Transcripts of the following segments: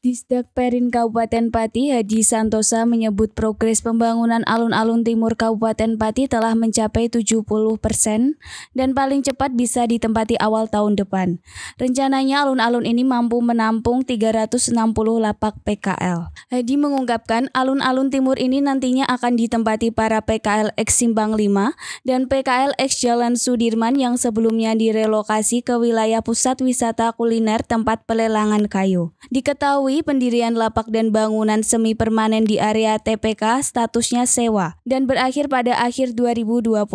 Disdak Perin Kabupaten Pati Hadi Santosa menyebut progres pembangunan alun-alun timur Kabupaten Pati telah mencapai 70 persen dan paling cepat bisa ditempati awal tahun depan. Rencananya alun-alun ini mampu menampung 360 lapak PKL. Hadi mengungkapkan alun-alun timur ini nantinya akan ditempati para PKL X Simpang 5 dan PKL X Jalan Sudirman yang sebelumnya direlokasi ke wilayah pusat wisata kuliner tempat pelelangan kayu. Diketahui Diketahui pendirian lapak dan bangunan semi permanen di area TPK statusnya sewa dan berakhir pada akhir 2021.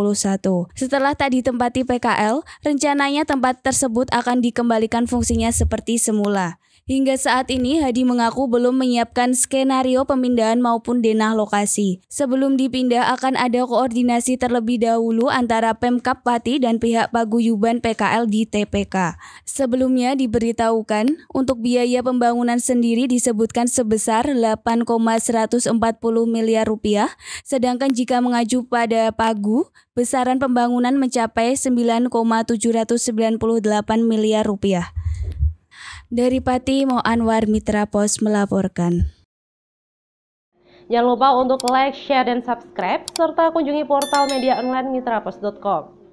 Setelah tak ditempati PKL, rencananya tempat tersebut akan dikembalikan fungsinya seperti semula. Hingga saat ini, Hadi mengaku belum menyiapkan skenario pemindahan maupun denah lokasi. Sebelum dipindah akan ada koordinasi terlebih dahulu antara Pemkap Pati dan pihak paguyuban PKL di TPK. Sebelumnya diberitahukan, untuk biaya pembangunan sendiri disebutkan sebesar 8,140 miliar rupiah, sedangkan jika mengaju pada Pagu, besaran pembangunan mencapai 9,798 miliar rupiah. Dari Pati, Mo Anwar Mitra Pos melaporkan. Jangan lupa untuk like, share, dan subscribe, serta kunjungi portal media online mitrapos.com.